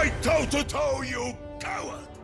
fight toe-to-toe, -to -toe, you coward!